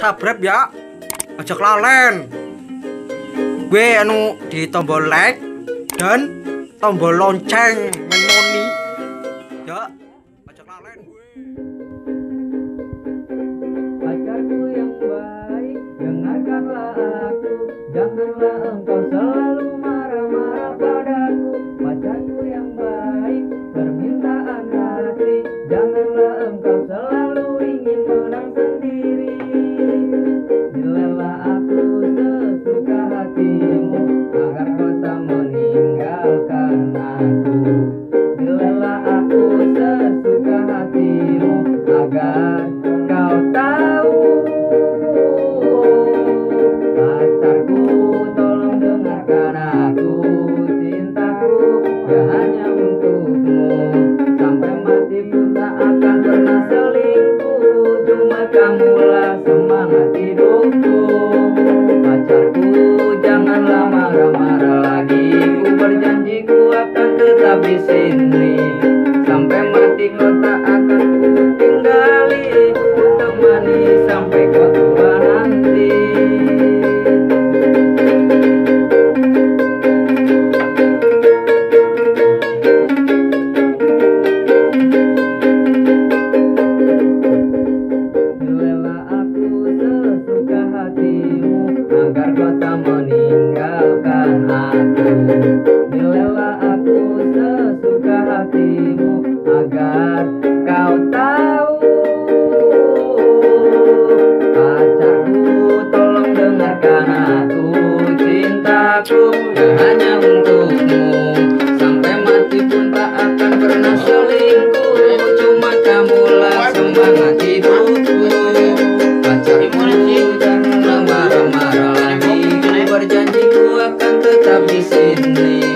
subscribe ya. Aja kelalen gue anu di tombol like dan tombol lonceng menoni ya aja kelalen gue Pacarku yang baik, dengarkanlah aku. Janganlah engkau selalu marah-marah padaku. Pacarku yang baik, permintaan hati. Janganlah engkau selalu Agar kau tahu. Pacarku tolong dengarkan aku. Cintaku gak hanya untukmu. Sampai mati pun tak akan pernah selingkuh. Cuma kamulah semangat hidupku. Pacarku janganlah marah-marah lagi. Ku berjanji ku akan tetap di sini. Sampai mati kau tak Agar kau tak meninggalkan aku. Bilalah aku sesuka hatimu Agar kau tahu. Pacarku tolong dengarkan aku Cintaku. Hanya janganlah marah-marah lagi